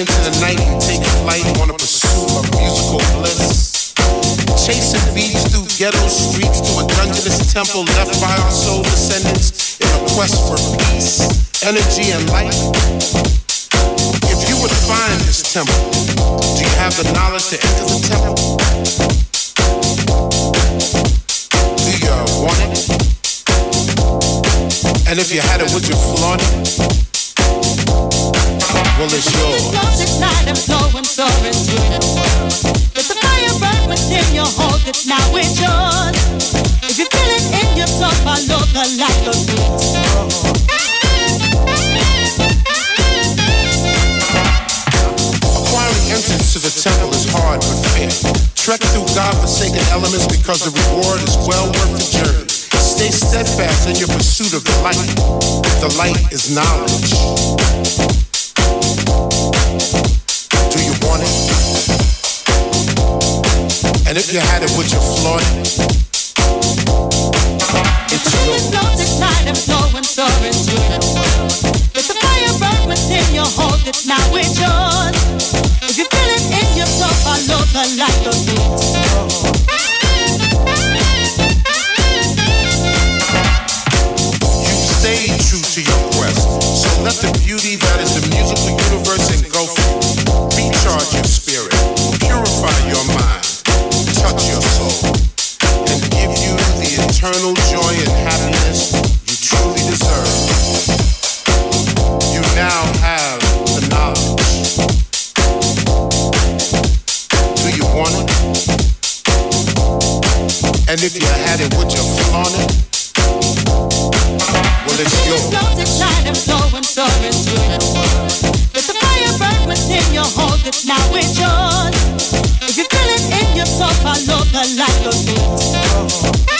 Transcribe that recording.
into the night and take flight on a pursuit of musical bliss. Chasing beats through ghetto streets to a dungeonous temple left by our soul descendants in a quest for peace, energy, and light. If you would find this temple, do you have the knowledge to enter the temple? Do you want it? And if you had it, would you flaunt it? Well, it's yours. This night I'm flowing, soaring through the world. Let the fire burn within your hold it, now it's yours. If you feel it in your soul, follow the light of Acquiring entrance to the temple is hard but fair. Trek through God-forsaken elements because the reward is well worth the journey. Stay steadfast in your pursuit of the light. The light is knowledge. Do you want it? And if you had it, would you flaunt it? It's yours. this night I'm flowing, soaring through the world. Let the fire burn within you, hold it, now it's yours. If you feel it in your soul, follow the light of And if you had it, would you flaunt it? Well, it's yours. It's shining, flowing, soaring to the Let the fire burn within your hold it, now it's yours. If you feel it in your soul, follow the light of peace.